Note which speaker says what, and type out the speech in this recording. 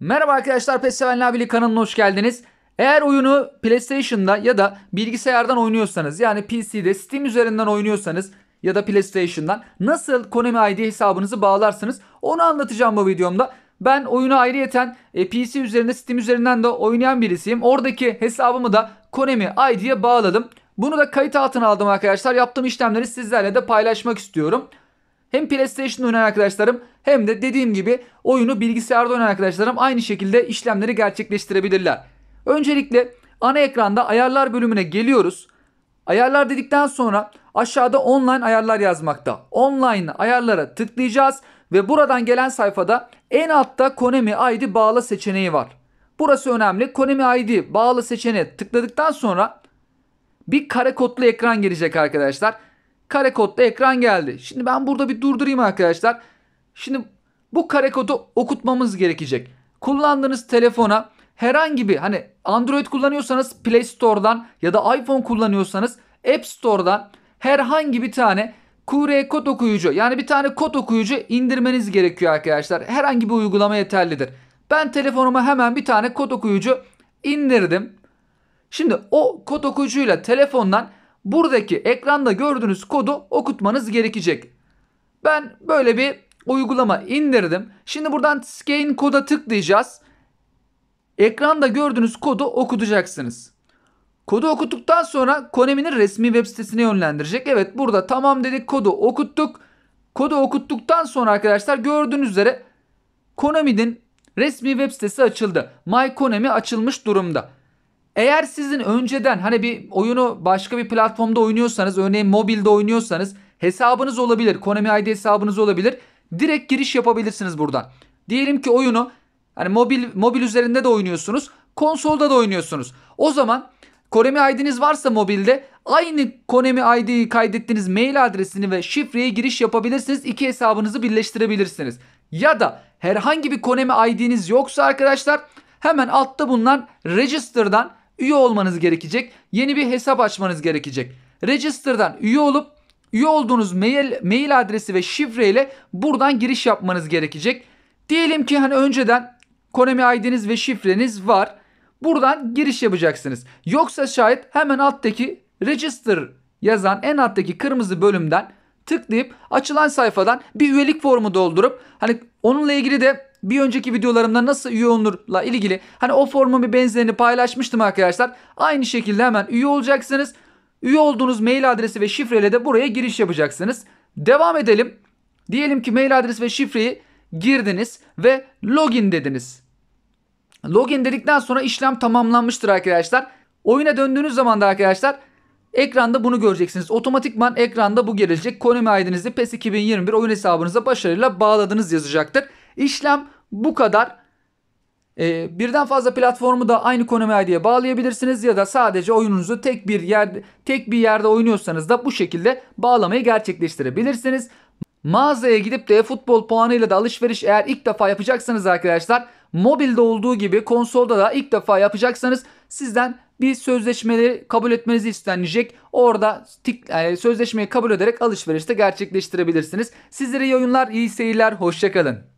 Speaker 1: Merhaba arkadaşlar PES Sevenler Birliği kanalına hoş geldiniz. Eğer oyunu PlayStation'da ya da bilgisayardan oynuyorsanız yani PC'de Steam üzerinden oynuyorsanız ya da PlayStation'dan nasıl Konami ID hesabınızı bağlarsınız onu anlatacağım bu videomda. Ben oyunu ayrıyeten e, PC üzerinde Steam üzerinden de oynayan birisiyim. Oradaki hesabımı da Konami ID'ye bağladım. Bunu da kayıt altına aldım arkadaşlar. Yaptığım işlemleri sizlerle de paylaşmak istiyorum. Hem PlayStation oynayan arkadaşlarım hem de dediğim gibi oyunu bilgisayarda oynayan arkadaşlarım aynı şekilde işlemleri gerçekleştirebilirler. Öncelikle ana ekranda ayarlar bölümüne geliyoruz. Ayarlar dedikten sonra aşağıda online ayarlar yazmakta. Online ayarlara tıklayacağız ve buradan gelen sayfada en altta Konami ID bağla seçeneği var. Burası önemli. Konami ID bağla seçeneğe tıkladıktan sonra bir kare kodlu ekran gelecek arkadaşlar. Kare kodlu ekran geldi. Şimdi ben burada bir durdurayım arkadaşlar. Şimdi bu kare kodu okutmamız gerekecek. Kullandığınız telefona herhangi bir hani Android kullanıyorsanız Play Store'dan ya da iPhone kullanıyorsanız App Store'dan herhangi bir tane QR kod okuyucu yani bir tane kod okuyucu indirmeniz gerekiyor arkadaşlar. Herhangi bir uygulama yeterlidir. Ben telefonuma hemen bir tane kod okuyucu indirdim. Şimdi o kod okuyucuyla telefondan buradaki ekranda gördüğünüz kodu okutmanız gerekecek. Ben böyle bir uygulama indirdim. Şimdi buradan scan koda tıklayacağız. Ekranda gördüğünüz kodu okutacaksınız. Kodu okuttuktan sonra Konami'nin resmi web sitesine yönlendirecek. Evet burada tamam dedik kodu okuttuk. Kodu okuttuktan sonra arkadaşlar gördüğünüz üzere Konami'nin resmi web sitesi açıldı. My Konami açılmış durumda. Eğer sizin önceden hani bir oyunu başka bir platformda oynuyorsanız örneğin mobilde oynuyorsanız hesabınız olabilir. Konami ID hesabınız olabilir. Direkt giriş yapabilirsiniz buradan. Diyelim ki oyunu hani mobil mobil üzerinde de oynuyorsunuz. Konsolda da oynuyorsunuz. O zaman Konami ID'niz varsa mobilde aynı Konami ID'yi kaydettiğiniz mail adresini ve şifreye giriş yapabilirsiniz. İki hesabınızı birleştirebilirsiniz. Ya da herhangi bir Konami ID'niz yoksa arkadaşlar hemen altta bulunan Register'dan üye olmanız gerekecek. Yeni bir hesap açmanız gerekecek. Register'dan üye olup üye olduğunuz mail, mail adresi ve şifreyle buradan giriş yapmanız gerekecek. Diyelim ki hani önceden Konami ID'niz ve şifreniz var. Buradan giriş yapacaksınız. Yoksa şayet hemen alttaki register yazan en alttaki kırmızı bölümden tıklayıp açılan sayfadan bir üyelik formu doldurup hani onunla ilgili de bir önceki videolarımda nasıl üye olunurla ilgili hani o formun bir benzerini paylaşmıştım arkadaşlar. Aynı şekilde hemen üye olacaksınız. Üye olduğunuz mail adresi ve şifreyle de buraya giriş yapacaksınız. Devam edelim. Diyelim ki mail adresi ve şifreyi girdiniz ve login dediniz. Login dedikten sonra işlem tamamlanmıştır arkadaşlar. Oyuna döndüğünüz zaman da arkadaşlar ekranda bunu göreceksiniz. Otomatikman ekranda bu gelecek. Konami ID'nizi PES 2021 oyun hesabınıza başarıyla bağladınız yazacaktır. İşlem bu kadar. Ee, birden fazla platformu da aynı Konami ID'ye bağlayabilirsiniz ya da sadece oyununuzu tek bir yerde tek bir yerde oynuyorsanız da bu şekilde bağlamayı gerçekleştirebilirsiniz. Mağazaya gidip de futbol puanıyla da alışveriş eğer ilk defa yapacaksanız arkadaşlar mobilde olduğu gibi konsolda da ilk defa yapacaksanız sizden bir sözleşmeleri kabul etmenizi istenecek. Orada tik, yani sözleşmeyi kabul ederek alışverişte gerçekleştirebilirsiniz. Sizlere iyi oyunlar, iyi seyirler, hoşçakalın.